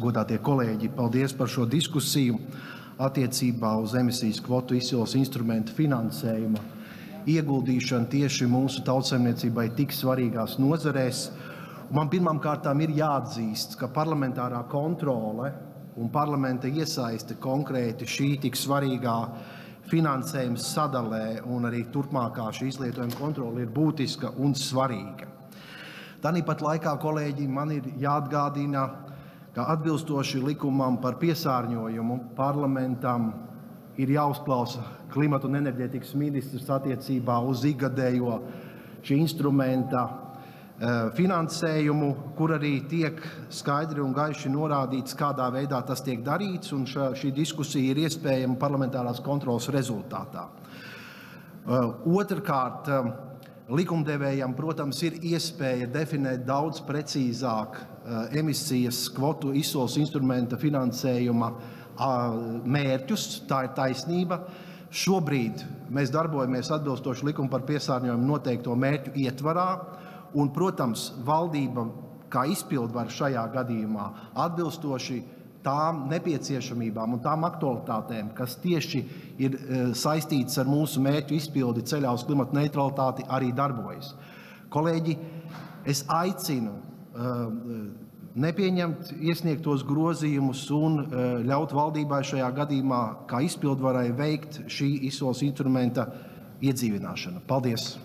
Godātie kolēģi, paldies par šo diskusiju attiecībā uz emisijas kvotu izcils instrumentu finansējuma ieguldīšanu tieši mūsu tautsēmniecībai tik svarīgās nozarēs. Man pirmām kārtām ir jāatzīst, ka parlamentārā kontrole un parlamenta iesaiste konkrēti šī tik svarīgā finansējuma sadalē un arī turpmākā šī izlietojuma kontrole ir būtiska un svarīga. Tāpat laikā, kolēģi, man ir jāatgādina, ka atbilstoši likumam par piesārņojumu parlamentam ir jāuzklausa klimata un enerģētikas ministrs attiecībā uz ikgadējo šī instrumenta eh, finansējumu, kur arī tiek skaidri un gaiši norādīts, kādā veidā tas tiek darīts. Šī diskusija ir iespējama parlamentārās kontrolas rezultātā. Eh, otrkārt, eh, likumdevējam, protams, ir iespēja definēt daudz precīzāk emisijas kvotu izsoles instrumenta finansējuma mērķus. Tā ir taisnība. Šobrīd mēs darbojamies atbilstoši likuma par piesārņojumu noteikto mērķu ietvarā. Un, protams, valdība kā izpildvara šajā gadījumā atbilstoši tām nepieciešamībām un tām aktualitātēm, kas tieši ir saistītas ar mūsu mērķu izpildi ceļā uz klimata neutralitāti, arī darbojas. Kolēģi, es aicinu nepieņemt iesniegtos grozījumus un ļaut valdībai šajā gadījumā, kā izpildvarai, veikt šī izsoles instrumenta iedzīvināšanu. Paldies!